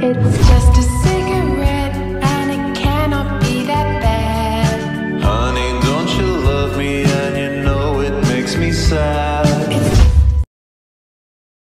It's just a cigarette and it cannot be that bad. Honey, don't you love me and you know it makes me sad.